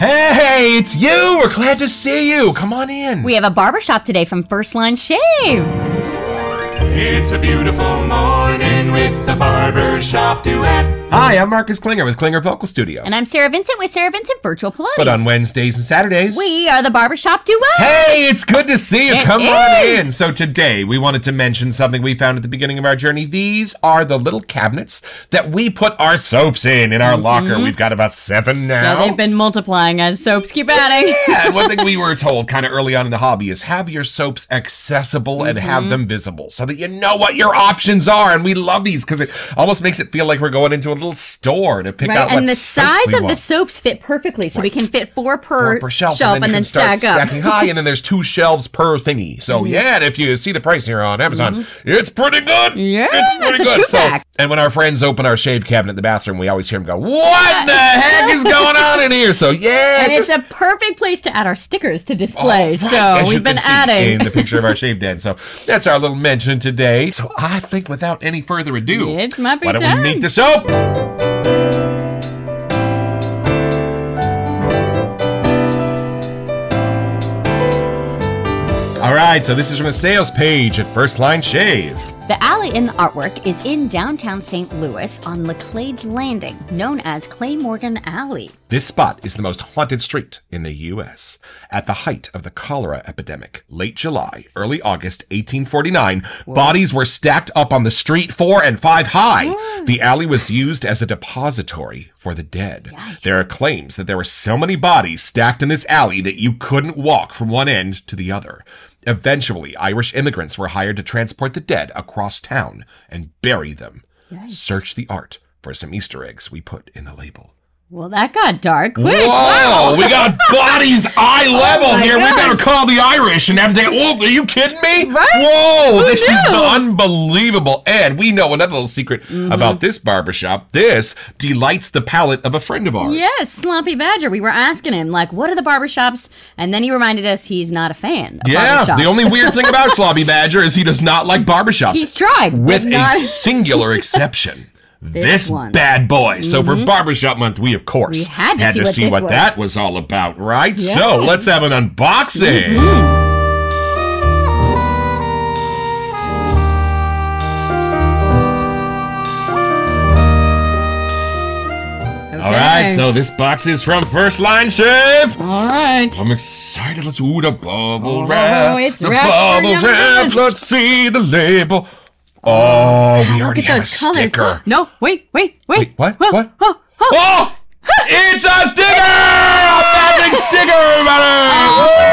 Hey, it's you! We're glad to see you. Come on in. We have a barbershop today from First Line Shave. It's a beautiful morning with the barber shop duet. Hi, I'm Marcus Klinger with Klinger Vocal Studio. And I'm Sarah Vincent with Sarah Vincent Virtual Pilates. But on Wednesdays and Saturdays. we are the barbershop Duo. Hey, it's good to see you. It Come on in. So today we wanted to mention something we found at the beginning of our journey. These are the little cabinets that we put our soaps in in our locker. We've got about seven Mm-hmm. Yeah, now. they've been multiplying as soaps keep adding. Yeah, and one thing we were told kind of early on in the hobby is have your soaps accessible and have Mm-hmm. them visible so that you know what your options are. And we love these because it almost makes it feel like we're going into a little store to pick out Right, what and the size of the soaps fit perfectly, so we can fit four per, Four per shelf, and and then, then, can start stack up. stacking high, and then there's two shelves per thingy. So mm-hmm. yeah, and if you see the price here on Amazon, mm-hmm. it's pretty good. Yeah, it's pretty it's a good. So, two-pack. and when our friends open our shave cabinet in the bathroom, we always hear them go, "What the heck is going on in here?" So yeah, And just it's a perfect place to add our stickers to display. Oh, right, so as we've been adding. in the picture of our shave den. So that's our little mention today. So I think without any further ado, It might be why don't time. we meet the soap? All right, so this is from the sales page at First Line Shave. The alley in the artwork is in downtown St. Louis on Laclede's Landing, known as Clamorgan Alley. This spot is the most haunted street in the U.S. At the height of the cholera epidemic, late July, early August 1849, bodies were stacked up on the street four and five high. The alley was used as a depository for the dead. There are claims that there were so many bodies stacked in this alley that you couldn't walk from one end to the other. Eventually, Irish immigrants were hired to transport the dead across town and bury them. Search the art for some Easter eggs we put in the label. Well, that got dark quick. Whoa, Wow. we got bodies eye level Oh here. We better call the Irish and have them. Whoa, are you kidding me? Right? Whoa, Who this is unbelievable. And we know another little secret Mm-hmm. about this barbershop. This delights the palate of a friend of ours. Yes, Sloppy Badger. We were asking him, like, what are the barbershops? And then he reminded us he's not a fan of Yeah, the only weird thing about Sloppy Badger is he does not like barbershops. He's tried, With a singular exception. This. Mm-hmm. bad boy. So for Barbershop Month, we of course We had to see what see what was. that was all about, right? Yeah. So let's have an unboxing. Mm-hmm. All right, so this box is from First Line Shave. All right. I'm excited. Let's ooh the bubble Oh, wrap. it's the wrapped bubble wrap. Let's see the label. Oh, we Look already at have a sticker. No, wait, wait, wait. Wait, what? What? Oh, oh. Oh! It's a sticker! Sticker, everybody! Oh,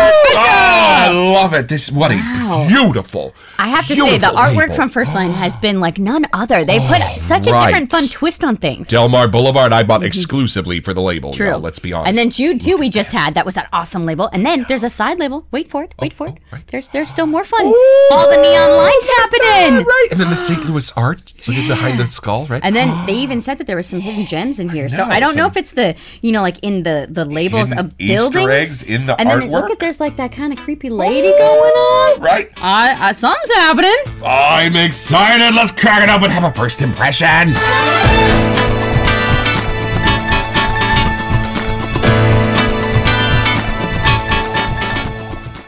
I love it. This what Wow. a beautiful. I have to say, the artwork label. from First Line has been like none other. They put oh, such a right. different, fun twist on things. Delmar Boulevard. I bought mm-hmm. exclusively for the label. True. y'all, let's be honest. And then Jude too, we just had. That was that awesome label. And then there's a side label. Wait for it. Oh, Wait for oh, it. oh, right. There's there's still more fun. All the neon lights happening. right, and then the St. Louis art looking behind the skull, right? And then they even said that there was some hidden gems in here. so know, I don't know if it's the you know like in the the labels Hidden of Easter buildings. eggs in the and then look at there's like that kind of creepy lady going on. right. I, I something's happening. I'm excited. Let's crack it up and have a first impression.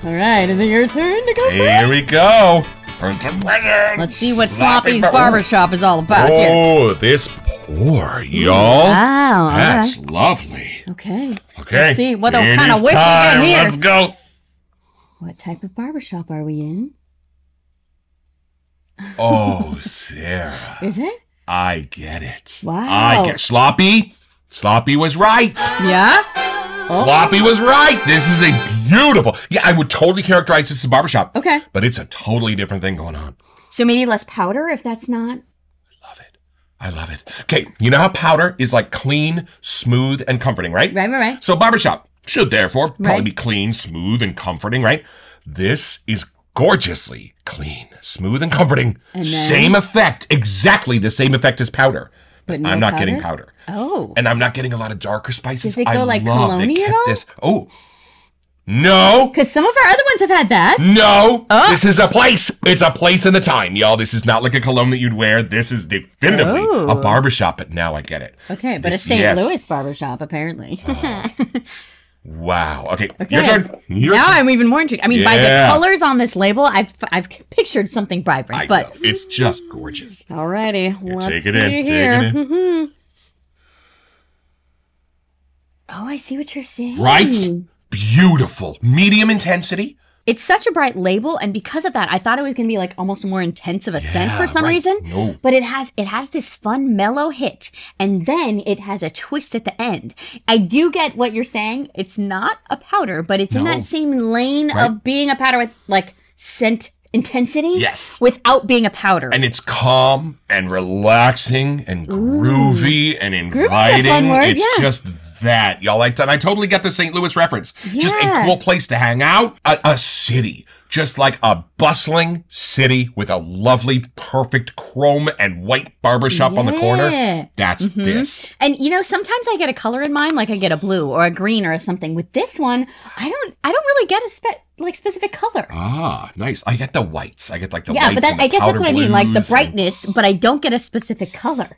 All right, is it your turn to go Here first? we go. First impression. Let's see what Sloppy Sloppy's bar- barbershop is all about here. Oh, this pour, mm. y'all. Wow, That's right. lovely. Okay. Okay. Let's see what it kind of is whiff we get here. Let's go. What type of barbershop are we in? Oh, Sarah. Is it? I get it. Wow. I get Sloppy. Sloppy was right. Yeah. Sloppy oh. was right. This is a beautiful. Yeah, I would totally characterize this as a barbershop. Okay. But it's a totally different thing going on. So maybe less powder if that's not. I love it. Okay, you know how powder is like clean, smooth, and comforting, right? Right, right, right. So barbershop should therefore probably Right. be clean, smooth, and comforting, right? This is gorgeously clean, smooth, and comforting. And then- same effect, exactly the same effect as powder. But no I'm not getting powder? powder. Oh. and I'm not getting a lot of darker spices. Does it go I like love cologne-y at all? This. Oh, No. Because some of our other ones have had that. No. Oh. This is a place. It's a place and a time, y'all. This is not like a cologne that you'd wear. This is definitively Oh. a barbershop, but now I get it. Okay, but This- a St. yes. Louis barbershop, apparently. Oh. Wow. Okay. Your turn. Your now turn. I'm even more intrigued. I mean, by the colors on this label, I've, I've pictured something vibrant. I but know. It's just gorgeous. alrighty, let's take see it in, take it here. in. Mm-hmm. Oh, I see what you're saying. Right? Beautiful. Medium intensity. It's such a bright label, and because of that, I thought it was going to be like almost more intense of a scent for some right. reason. No. But it has it has this fun mellow hit, and then it has a twist at the end. I do get what you're saying. It's not a powder, but it's in that same lane Right. of being a powder with like scent intensity. Yes. Without being a powder. And it's calm and relaxing and groovy and inviting. it's yeah. just that, y'all. Like, and I totally get the St. Louis reference. Yeah. Just a cool place to hang out. A, a city. Just like a bustling city with a lovely, perfect chrome and white barbershop on the corner. That's this. And you know, sometimes I get a color in mind, like I get a blue or a green or something. With this one, I don't, I don't really get a spe- like specific color. Ah, nice. I get the whites. I get like the yeah, but that, I guess that's what I mean, like the blues and- brightness, but I don't get a specific color.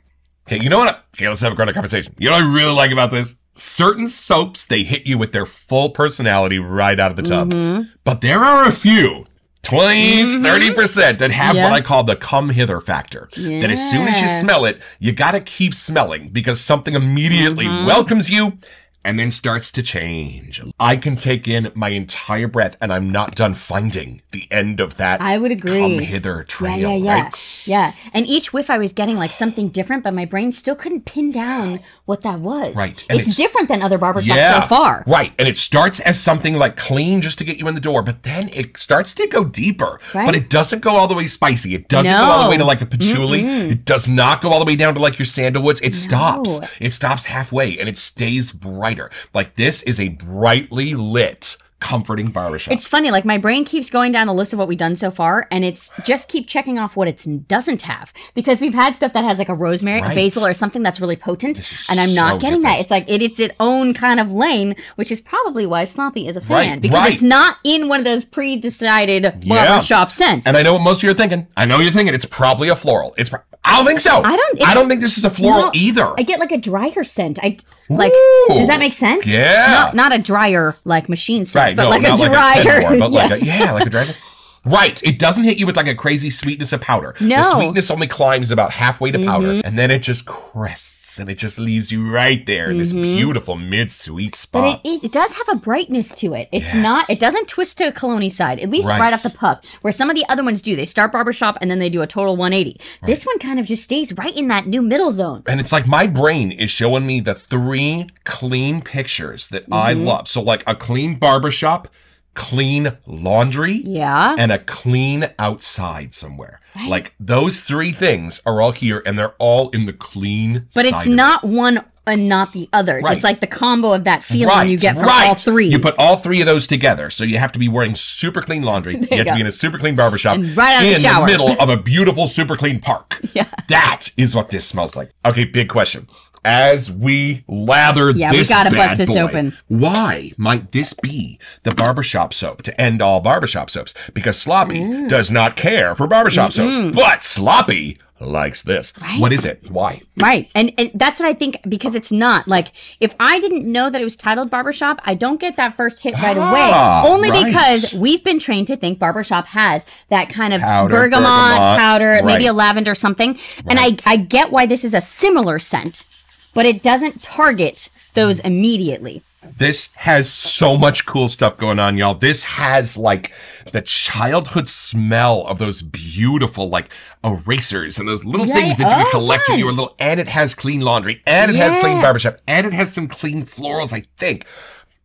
Okay, you know what? Okay, let's have a great conversation. You know what I really like about this? Certain soaps, they hit you with their full personality right out of the tub. Mm-hmm. But there are a few, 20, 30% that have Yeah. what I call the come hither factor. That as soon as you smell it, you gotta keep smelling because something immediately Mm-hmm. welcomes you and then starts to change. I can take in my entire breath and I'm not done finding the end of that I would agree. come hither trail, yeah, yeah, yeah, right? yeah. And each whiff I was getting like something different, but my brain still couldn't pin down what that was. Right, and It's, it's- different than other barbershops so far. Right. And it starts as something like clean just to get you in the door, but then it starts to go deeper. Right. But it doesn't go all the way spicy. It doesn't go all the way to like a patchouli. It does not go all the way down to like your sandalwoods. It stops. It stops halfway and it stays brighter. Like this is a brightly lit, comforting barbershop. It's funny, like my brain keeps going down the list of what we've done so far, and it's just keep checking off what it doesn't have because we've had stuff that has like a rosemary, Right. a basil, or something that's really potent, and I'm not so getting different. that. It's like it, it's its own kind of lane, which is probably why Sloppy is a fan Right, because right. it's not in one of those pre-decided Yeah. barbershop scents. and I know what most of you are thinking. I know you're thinking it's probably a floral. It's. I don't think so. I don't- I don't think this is a floral No, either. I get like a drier scent. I like. Ooh. Does that make sense? Yeah. Not not a dryer like machine scent, Right, but no, like a like a Kenmore, but yeah. like a, yeah, like a dry. Right, it doesn't hit you with like a crazy sweetness of powder. No. the sweetness only climbs about halfway to powder, and then it just crests, and it just leaves you right there in this beautiful mid-sweet spot. But it, it does have a brightness to it. It's Yes. not. It doesn't twist to a cologne side, at least right. Right. off the puck. Where some of the other ones do, they start barbershop and then they do a total 180. This one kind of just stays right in that new middle zone. and it's like my brain is showing me the three clean pictures that I Mm-hmm. love. So like a clean barbershop, clean laundry, Yeah. and a clean outside somewhere. Like those three things are all here, and they're all in the clean. but it's of it. not one and not the others. Right. It's like the combo of that feeling you get from right. all three. You put all three of those together. So you have to be wearing super clean laundry. you have you to be in a super clean barbershop. And right out of in the shower. middle of a beautiful super clean park. Yeah. That is what this smells like. Okay, big question. As we lather Yeah, we gotta bad bust this boy, open. Why might this be the barbershop soap to end all barbershop soaps? Because Sloppy Mm. does not care for barbershop soaps, but Sloppy likes this. Right. What is it? Why? Right. And, and that's what I think because it's not. Like, if I didn't know that it was titled Barbershop, I don't get that first hit right Ah, away. Only right. because we've been trained to think Barbershop has that kind of Powder, bergamot, bergamot, powder, maybe a lavender something. And I, I get why this is a similar scent, but it doesn't target those immediately. This has so much cool stuff going on, y'all. This has like the childhood smell of those beautiful like erasers and those little Yeah, things that you oh, collect your little, and it has clean laundry and it has clean Yeah. barbershop and it has some clean florals, I think.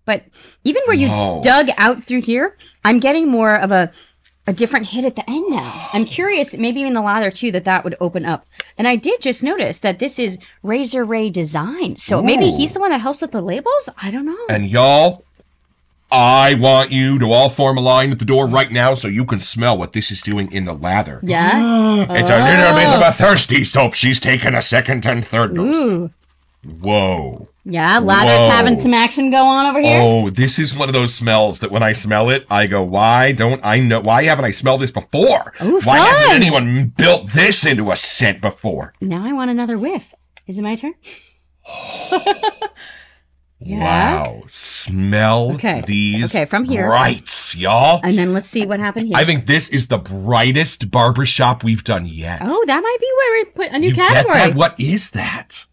But even where you Whoa. dug out through here, I'm getting more of a a different hit at the end now. I'm curious, maybe in the lather too, that that would open up. And I did just notice that this is Razor Ray design, so maybe he's the one that helps with the labels. I don't know. And y'all, I want you to all form a line at the door right now so you can smell what this is doing in the lather. yeah. It's a little bit of a thirsty soap. She's taking a second and third dose. Whoa. Yeah, Lather's Whoa. having some action go on over here. Oh, this is one of those smells that when I smell it, I go, why don't I know? Why haven't I smelled this before? Ooh, why hasn't anyone built this into a scent before? Now I want another whiff. Is it my turn? Yeah. Wow. Smell Okay. these Okay, from here. brights, y'all. And then let's see what happened here. I think this is the brightest barbershop we've done yet. oh, that might be where we put a new you category. What is that?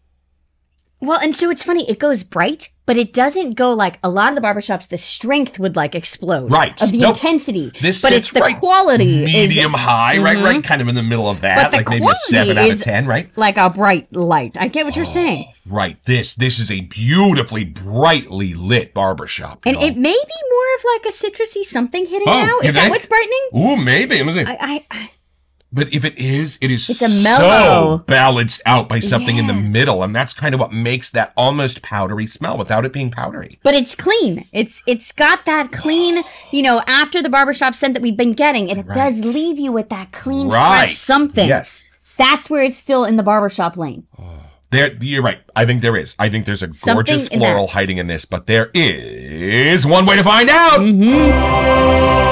Well, and so it's funny, it goes bright, but it doesn't go like a lot of the barbershops, the strength would like explode. Right. Of the Nope. intensity. This but it's the right quality is Mm-hmm. medium high, right, right, kind of in the middle of that, But the like maybe a seven out of is- ten, right? like a bright light. I get what you're saying. Right. This this is a beautifully brightly lit barbershop. And y'all. it may be more of like a citrusy something hitting Oh, now. Is that think? what's brightening? Ooh, maybe. Let me see. I, I, I But if it is, it is It's a mellow- so balanced out by something in the middle, and that's kind of what makes that almost powdery smell without it being powdery. but it's clean. It's it's got that clean, you know, after the barbershop scent that we've been getting, and it does leave you with that clean, Right. fresh something. Yes. That's where it's still in the barbershop lane. Oh. There, you're right. I think there is. I think there's a gorgeous floral hiding in this, but there is one way to find out. All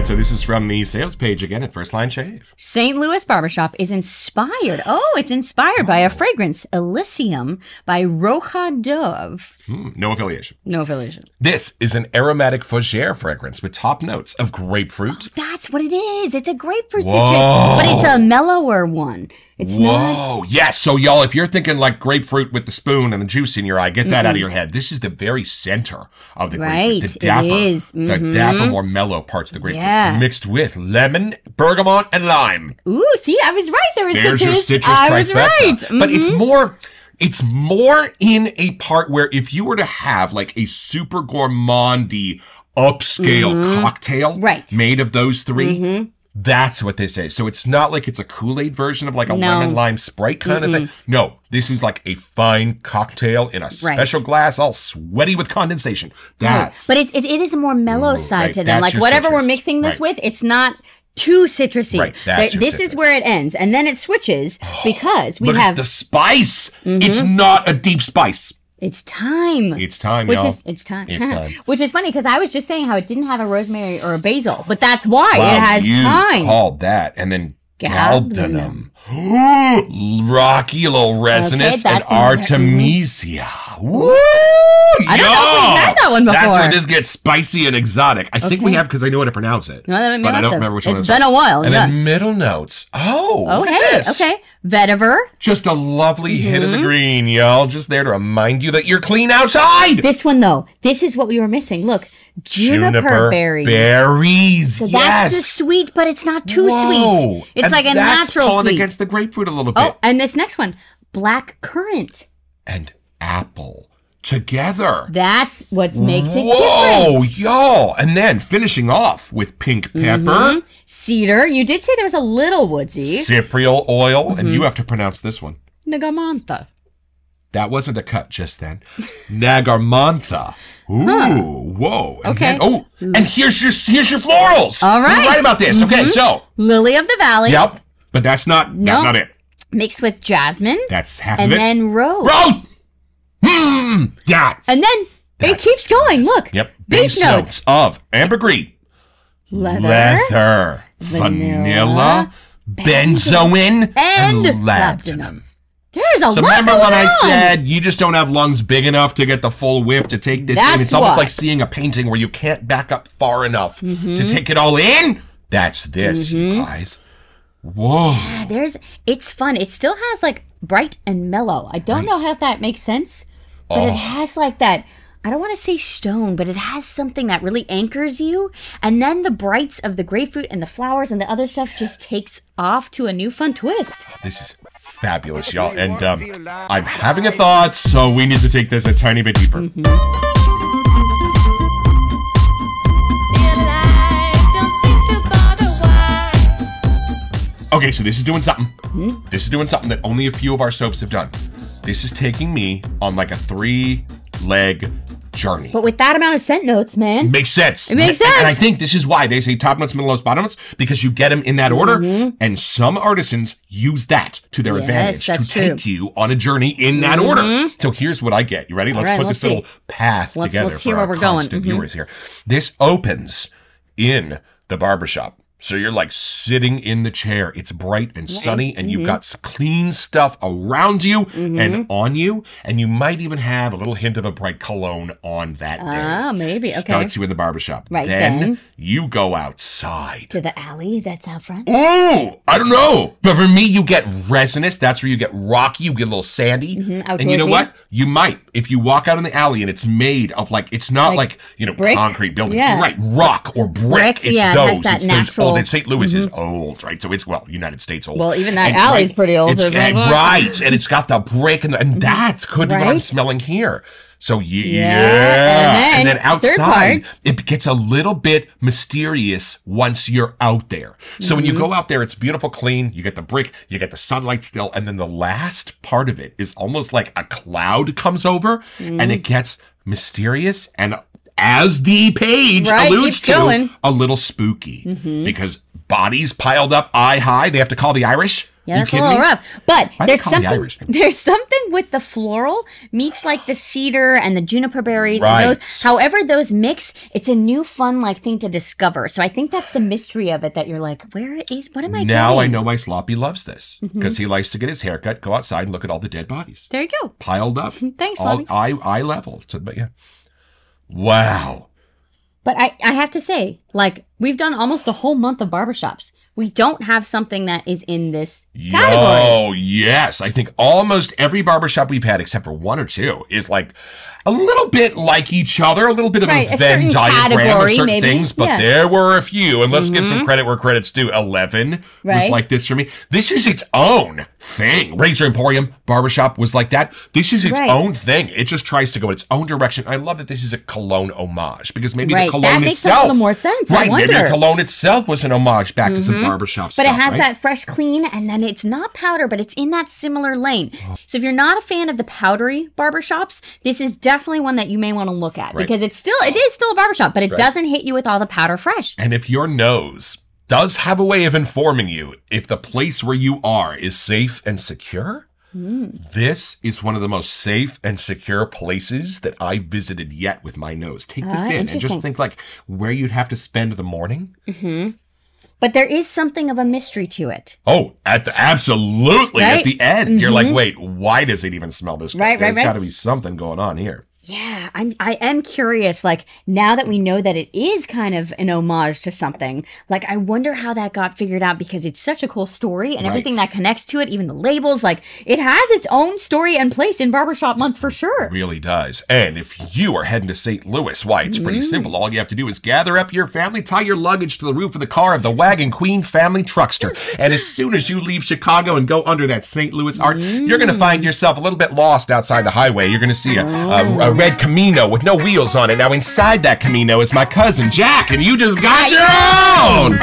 right, so this is from the sales page again at First Line Shave. St. Louis Barbershop is inspired. Oh, it's inspired by a fragrance, Elysium by Roja Dove. Hmm, no affiliation. No affiliation. This is an aromatic fougere fragrance with top notes of grapefruit, That's what it is. It's a grapefruit Whoa. citrus, but it's a mellower one. It's not. Whoa. Yes. So, y'all, if you're thinking like grapefruit with the spoon and the juice in your eye, get that out of your head. This is the very center of the grapefruit. Right, The dapper. it is. The dapper, more mellow parts of the grapefruit. Yeah. Mixed with lemon, bergamot, and lime. Ooh, see, I was right. There was There's citrus. your citrus I was trifecta. right. But it's Mhm. more. It's more in a part where if you were to have like a super gourmandy upscale cocktail Mm-hmm. Right. Mm-hmm. made of those 3 that's what this is. So it's not like it's a Kool-Aid version of like a No. lemon lime Sprite kind of thing. No, this is like a fine cocktail in a special glass, all sweaty with condensation. That's But it's it, it is a more mellow Ooh, side right, to them. that's Like whatever we're mixing this Right. with, it's not too citrusy. Right, that's Th- your this is where it ends, and then it switches because we look have Mm-hmm. the spice. It's not a deep spice. It's thyme. It's thyme, which y'all. is it's thyme. It's thyme. which is funny because I was just saying how it didn't have a rosemary or a basil, but that's why Wow, it has you thyme. called that, and then Galbanum. galbanum, rocky, little resinous, and that's another- mm-hmm. artemisia. Woo! I don't know if we've had that one before. That's before. where this gets spicy and exotic. I think we Okay. have because I know how to pronounce it, Well, that but I don't remember which one. It's it's been a while. And yeah. then middle notes. Oh, look at this. okay. Vetiver. Just a lovely hit Mm-hmm. of the green, y'all. Just there to remind you that you're clean outside. This one though, this is what we were missing. Look, juniper, berries. Berries. So yes. that's the sweet, but it's not too Whoa. sweet. It's And like a that's natural pulling sweet. against the grapefruit a little bit. oh, and this next one, black currant. And apple together. That's what makes it Whoa, different. y'all. And then finishing off with pink pepper, Cedar. You did say there was a little woodsy. cypriol oil, and Mm-hmm. you have to pronounce this one. Nagamantha. That wasn't a cut just then. Nagarmantha. Ooh, whoa. And Okay. then- oh, and here's your here's your florals. All right. You're right. Mm-hmm. about this. Okay, so Lily of the Valley. yep, but that's not that's not it. Mixed with jasmine. That's half and of it. And then rose. Rose. Hmm. Yeah. And then it keeps going. Look. Yep. Base, Base notes. of ambergris, Leather. leather, vanilla, benzoin, and and, labdanum. There's a So lot remember going when I on. said you just don't have lungs big enough to get the full whiff to take this in? That's It's almost like seeing a painting where you can't back up far enough Mm-hmm. to take it all in. That's this, you guys. Whoa. Yeah, there's it's fun. It still has like bright and mellow. I don't know how that makes sense, but Oh. it has like that. I don't want to say stone, but it has something that really anchors you. And then the brights of the grapefruit and the flowers and the other stuff just takes off to a new fun twist. This is fabulous, y'all. And um, I'm having a thought, so we need to take this a tiny bit deeper. Okay, so this is doing something. This is doing something that only a few of our soaps have done. This is taking me on like a three leg journey. But with that amount of scent notes, man. Makes sense. It makes And- And I think this is why they say top notes, middle notes, bottom notes, because you get them in that order. And some artisans use that to their Mm-hmm. Yes, advantage to true. Mm-hmm. take you on a journey in that order. So here's what I get. You ready? Let's right, put let's this little path Let's- together let's for our where we're going. constant Mhm. viewers here. This opens in the barbershop. So you're like sitting in the chair. It's bright and sunny, and Mm-hmm. you've got some clean stuff around you and on you, and you might even have a little hint of a bright cologne on that day. Ah, maybe. Okay. Starts you in the barbershop. Right, Then, then- you go outside. To the alley that's out front. Ooh, I don't know. But for me, you get resinous. That's where you get rocky. You get a little sandy. and you know outdoorsy. what? You might, if you walk out in the alley and it's made of like, it's not like, Like you know, brick? concrete buildings. Yeah. Right. Rock or brick. Brick, it's yeah, it those. that it's natural- Mm-hmm. old. And St. Louis is old, right? So it's, well, United States old. Well, even that And, alley's pretty old, It's, and- right. And it's got the brick and, the, and that's could be what I'm Mm-hmm. Smelling here. So yeah, Yeah, and then third outside, part. it gets a little bit mysterious once you're out there. So when you Mm-hmm. go out there, it's beautiful, clean. You get the brick, you get the sunlight still, and then the last part of it is almost like a cloud comes over, Mm-hmm. and it gets mysterious and. As the page Right, alludes to, going. Mm-hmm. a little spooky because bodies piled up eye high. They have to call the Irish. Yeah, that's a little me? rough. But Why there's the something Irish? there's something with the floral meets like the cedar and the juniper berries Right. and those however those mix, it's a new fun like thing to discover. So I think that's the mystery of it that you're like, where is what am I Now I know my Sloppy loves this Mm-hmm. because he likes to get his haircut, go outside, and look at all the dead bodies There you go. piled up. Thanks, all Sloppy. eye eye level. To, but yeah. Wow. But I, I have to say, like, we've done almost a whole month of barbershops. We don't have something that is in this category. Oh yes, I think almost every barbershop we've had, except for one or two, is like a little bit like each other, a little bit of Right, a Venn diagram of category, certain maybe. things. But Yeah. Mm-hmm. there were a few, and let's give some credit where credit's due. Eleven was like this for me. This is its own thing. Razor Emporium barbershop was like that. This is its Right. own thing. It just tries to go in its own direction. I love that this is a cologne homage because maybe Right, the cologne that makes a little more sense. I Right, maybe the wonder. Mm-hmm. cologne itself was an homage back to some barbershop But stuff. it has right? that fresh clean, and then it's not powder, but it's in that similar lane. So if you're not a fan of the powdery barbershops, this is definitely one that you may want to look at Right. because it's still it is still a barbershop, but it doesn't hit you with all the powder fresh. And if your nose does have a way of informing you if the place where you are is safe and secure, this is one of the most safe and secure places that I visited yet with my nose. Take this Ah, in and just think like where you'd have to spend the morning. Mm-hmm. But there is something of a mystery to it. Oh, at the absolutely at the end, you're like, wait, why does it even smell this? good? Right, right, There's right. got to be something going on here. Yeah, I'm I am curious like now that we know that it is kind of an homage to something. Like I wonder how that got figured out because it's such a cool story and everything that connects to it, even the labels, like it has its own story and place in barbershop month for sure. really does. And if you are heading to St. Louis, why, it's pretty mm. simple. All you have to do is gather up your family, tie your luggage to the roof of the car of the Wagon Queen family truckster. And as soon as you leave Chicago and go under that St. Louis arch, you're going to mm. find yourself a little bit lost outside the highway. You're going to see a, a, a oh. Red Camino with no wheels on it. Now, inside that Camino is my cousin Jack, and you just got your own.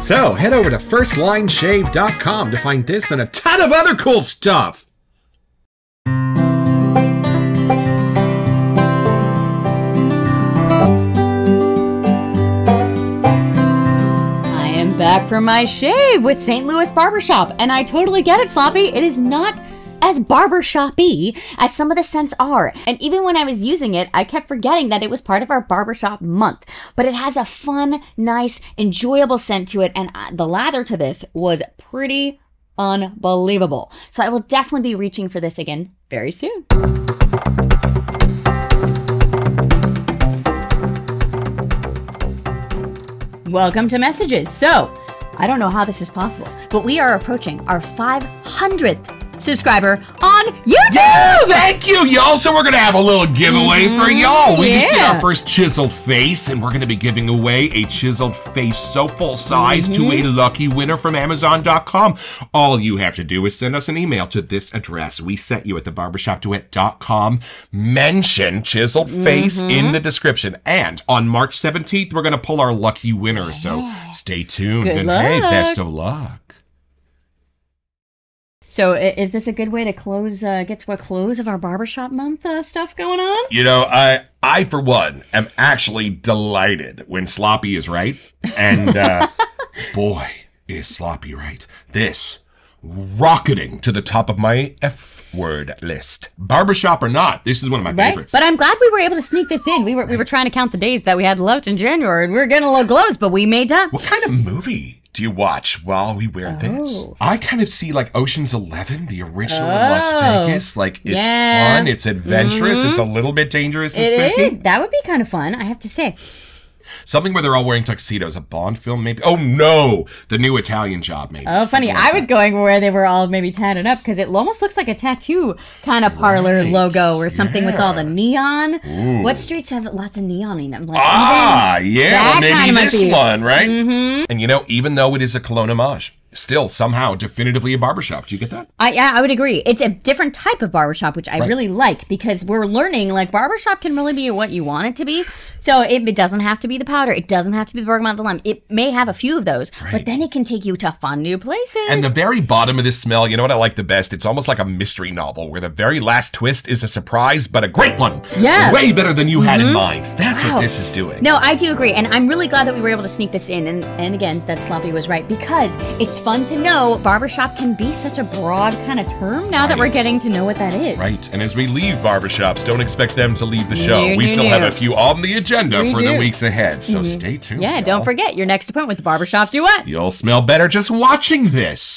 So head over to firstlineshave.com to find this and a ton of other cool stuff. Back my shave with St. Louis Barbershop, and I totally get it, Sloppy. It is not as barbershop-y as some of the scents are. And even when I was using it, I kept forgetting that it was part of our barbershop month. But it has a fun, nice, enjoyable scent to it, and uh, the lather to this was pretty unbelievable. So I will definitely be reaching for this again very soon. Welcome to messages. So, I don't know how this is possible, but we are approaching our 500th subscriber on YouTube. Thank you, y'all. So we're gonna have a little giveaway for mm-hmm. y'all. We just did our first chiseled face, and we're gonna be giving away a chiseled face so full size to a mm-hmm. lucky winner from Amazon.com. All you have to do is send us an email to this address. We sent you at thebarbershopduet.com. Mention chiseled face in mm-hmm. the description. And on March 17th, we're gonna pull our lucky winner. So stay tuned Good and hey, best of luck. So is this a good way to close, uh, get to a close of our barbershop month uh, stuff going on? You know, I, I for one, am actually delighted when Sloppy is right. And, uh, boy, is Sloppy right. This rocketing to the top of my F word list. Barbershop or not, this is one of my Right. favorites. But I'm glad we were able to sneak this in. We were we were trying to count the days that we had left in January, and we were getting a little close, but we made time. what kind of movie do you watch while we wear this? Oh. I kind of see like Ocean's Eleven, the original in Las Oh. Vegas. Like it's Yeah. fun, it's adventurous, it's a mm-hmm. little bit dangerous It is. That would be kind of fun, I have to say. Something where they're all wearing tuxedos. A Bond film, maybe. Oh no, the new Italian job, maybe. Oh, funny. Like I was going where they were all maybe tatted up because it almost looks like a tattoo kind of parlor Right. logo or something with all the Yeah. neon. What streets have lots of neon in them? Like Ah, even- yeah, well, maybe this one, right? Mm-hmm. And you know, even though it is a cologne homage, still somehow definitively a barbershop. Do you get that? I yeah, I would agree. It's a different type of barbershop, which I Right. really like because we're learning like barbershop can really be what you want it to be. So it, it doesn't have to be the powder. It doesn't have to be the bergamot, the lime. It may have a few of those, Right. but then it can take you to fun new places. And the very bottom of this smell, you know what I like the best? It's almost like a mystery novel where the very last twist is a surprise, but a great one. Yeah. Way better than you had in mm-hmm. mind. That's Wow. what this is doing. No, I do agree, and I'm really glad that we were able to sneak this in. And and again, that Sloppy was right because it's fun to know barbershop can be such a broad kind of term now that we're getting to know what that is. Right. And as we leave barbershops, don't expect them to leave the show. No, we no, still no. have a few on the agenda We for do. The weeks ahead. So mm-hmm. stay tuned. Yeah, don't forget your next appointment with the barbershop duet. You'll smell better just watching this.